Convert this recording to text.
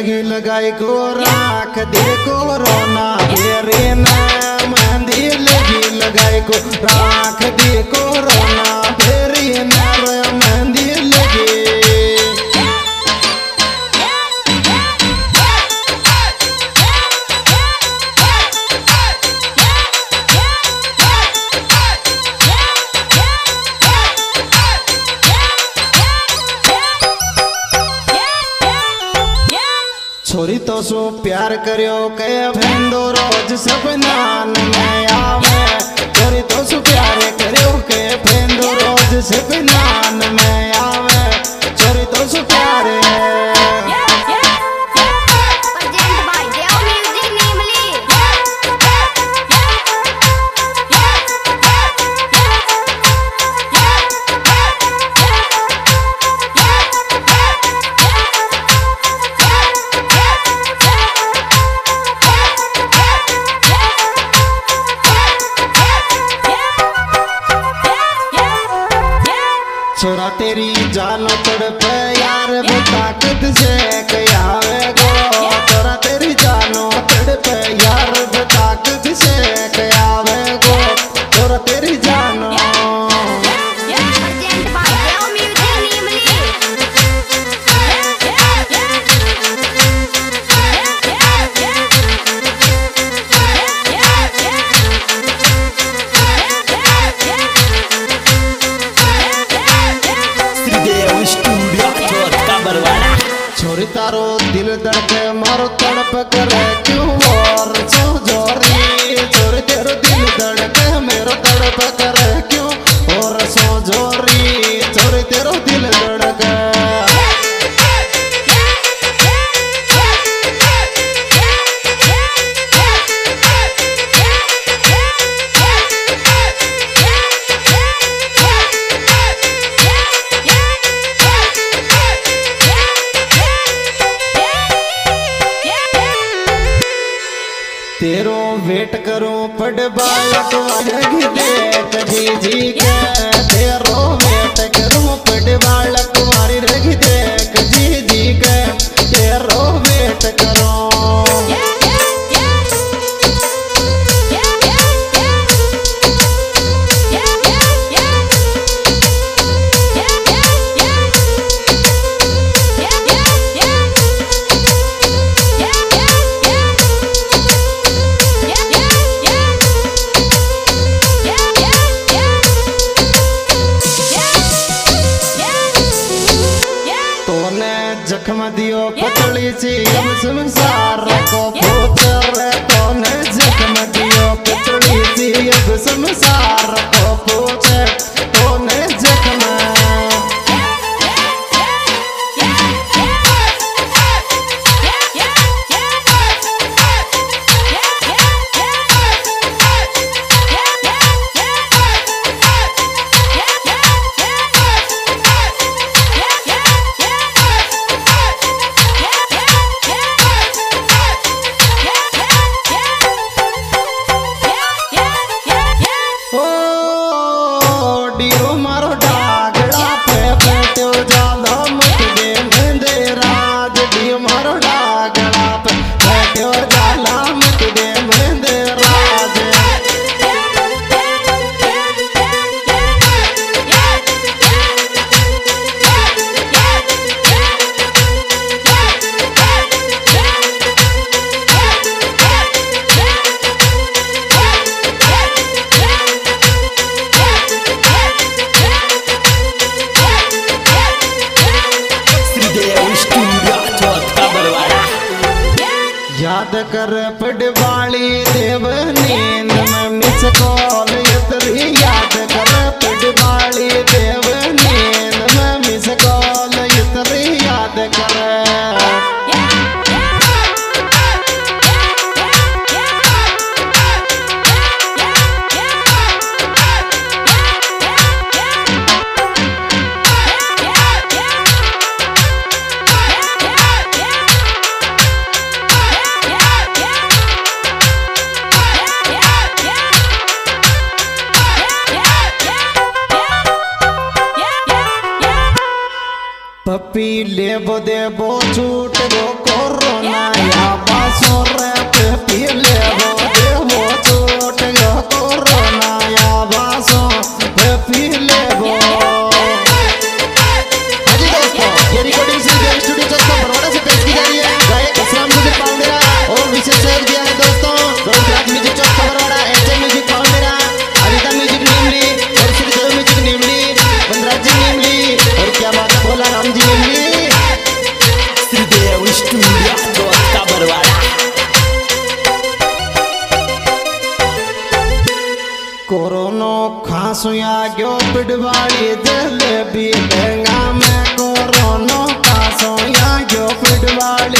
अरे लगाए को राख दे कोरोना बेरे ना मेहंदी लगी लगाए को राख। छोरी तो सु प्यार करियो के भेंदो रोज सपनान में आवे छोरी तो सु प्यार करियो के भेंदो रोज सपनान में छोरा तेरी जान तड़प यार बताकत से कयावे छोरा तेरी छोरी तारो दिल धड़के मारो तड़प करे क्यों और वेट करो पड़ बालक वाली जी के तेरो वेट करो पड़ तोने जख्म दियो पतली सी हम संसार को पुत्र तोने जख्म दियो पतली सी हम संसार को पुत्र। याद कर पडवाली देव Levo, debo, tuve corona. लागो जलेबी। महँगा में कोरोनो का सोया जो पिडवाड़ी